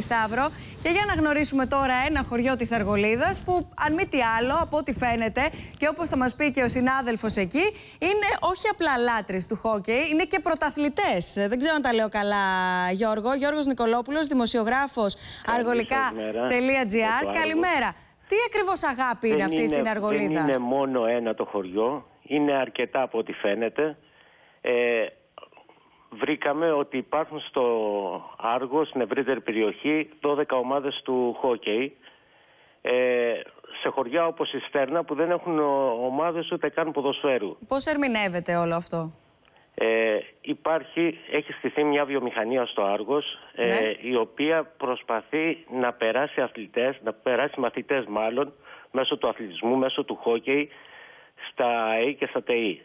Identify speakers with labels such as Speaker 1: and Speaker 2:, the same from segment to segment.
Speaker 1: Σταύρο. Και για να γνωρίσουμε τώρα ένα χωριό της Αργολίδας που αν μη τι άλλο από ό,τι φαίνεται και όπως θα μας πει και ο συνάδελφος εκεί είναι όχι απλά λάτρεις του χόκεϊ, είναι και πρωταθλητές. Δεν ξέρω αν τα λέω καλά Γιώργο. Γιώργος Νικολόπουλος, δημοσιογράφος αργολικά.gr. Καλημέρα. Τι ακριβώς αγάπη είναι αυτή στην Αργολίδα;
Speaker 2: Δεν είναι μόνο ένα το χωριό, είναι αρκετά από ό,τι φαίνεται. Ε, βρήκαμε ότι υπάρχουν στο Άργο, στην ευρύτερη περιοχή, 12 ομάδες του χόκεϊ. Ε, σε χωριά όπως η Στέρνα που δεν έχουν ομάδες ούτε καν ποδοσφαίρου.
Speaker 1: Πώς ερμηνεύεται όλο αυτό;
Speaker 2: Ε, υπάρχει, έχει στηθεί μια βιομηχανία στο Άργος ε, ναι. η οποία προσπαθεί να περάσει αθλητές, να περάσει μαθητές μάλλον μέσω του αθλητισμού, μέσω του χόκεϊ στα ΑΕ και στα ΤΕΗ.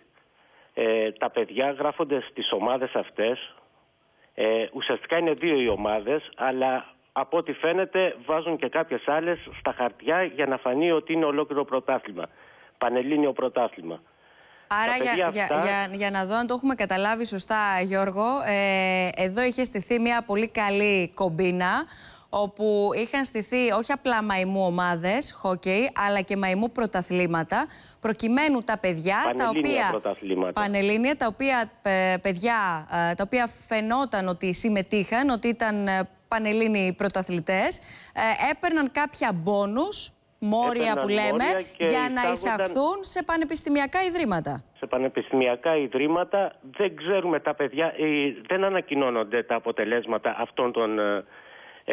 Speaker 2: Ε, τα παιδιά γράφονται στις ομάδες αυτές. Ε, ουσιαστικά είναι δύο οι ομάδες, αλλά από ό,τι φαίνεται βάζουν και κάποιες άλλες στα χαρτιά για να φανεί ότι είναι ολόκληρο πρωτάθλημα. Πανελλήνιο πρωτάθλημα.
Speaker 1: Άρα για, για, για, για, να δω αν το έχουμε καταλάβει σωστά Γιώργο, ε, εδώ είχε στηθεί μια πολύ καλή κομπίνα όπου είχαν στηθεί όχι απλά μαϊμού ομάδες, χόκεϊ, αλλά και μαϊμού πρωταθλήματα, προκειμένου τα παιδιά,
Speaker 2: τα οποία,
Speaker 1: πανελλήνια, τα οποία ε, παιδιά, ε, τα οποία φαινόταν ότι συμμετείχαν, ότι ήταν ε, πανελλήνιοι πρωταθλητές, έπαιρναν κάποια μπόνους, μόρια που λέμε, για να εισαχθούν σε πανεπιστημιακά ιδρύματα.
Speaker 2: Σε πανεπιστημιακά ιδρύματα δεν ξέρουμε τα παιδιά, δεν ανακοινώνονται τα αποτελέσματα αυτών των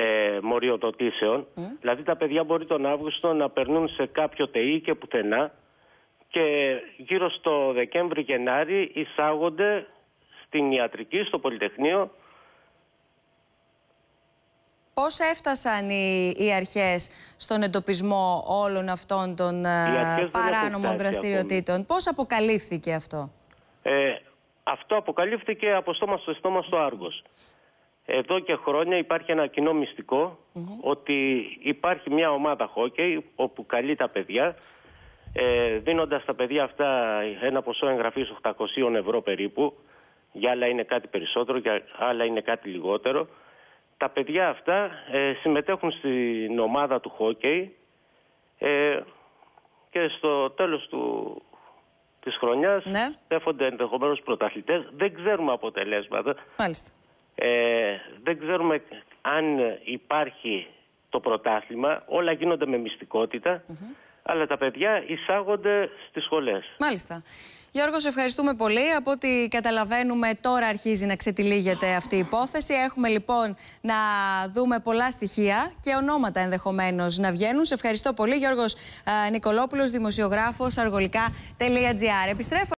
Speaker 2: ε, μοριοδοτήσεων. Δηλαδή τα παιδιά μπορεί τον Αύγουστο να περνούν σε κάποιο ΤΕΙ και πουθενά και γύρω στο Δεκέμβρη-Γενάρη εισάγονται στην ιατρική, στο Πολυτεχνείο.
Speaker 1: Πώς έφτασαν οι, οι αρχές στον εντοπισμό όλων αυτών των ε, παράνομων δραστηριοτήτων; Πώς αποκαλύφθηκε αυτό;
Speaker 2: Ε, αυτό αποκαλύφθηκε από στόμα στο στόμα στο Άργος. Εδώ και χρόνια υπάρχει ένα κοινό μυστικό ότι υπάρχει μια ομάδα χόκεϊ όπου καλεί τα παιδιά ε, δίνοντας τα παιδιά αυτά ένα ποσό εγγραφής 800 ευρώ περίπου για άλλα είναι κάτι περισσότερο, για άλλα είναι κάτι λιγότερο τα παιδιά αυτά ε, συμμετέχουν στην ομάδα του χόκεϊ ε, και στο τέλος του, της χρονιάς ναι. έφονται ενδεχομένως πρωταθλητές δεν ξέρουμε αποτελέσματα
Speaker 1: Μάλιστα.
Speaker 2: Ε, δεν ξέρουμε αν υπάρχει το πρωτάθλημα. Όλα γίνονται με μυστικότητα. Αλλά τα παιδιά εισάγονται στις σχολές.
Speaker 1: Μάλιστα. Γιώργος, σε ευχαριστούμε πολύ. Από ό,τι καταλαβαίνουμε τώρα αρχίζει να ξετυλίγεται αυτή η υπόθεση. Έχουμε λοιπόν να δούμε πολλά στοιχεία και ονόματα ενδεχομένως να βγαίνουν. Σε ευχαριστώ πολύ. Γιώργος Νικολόπουλος, δημοσιογράφος, αργολικά.gr. Επιστρέφω.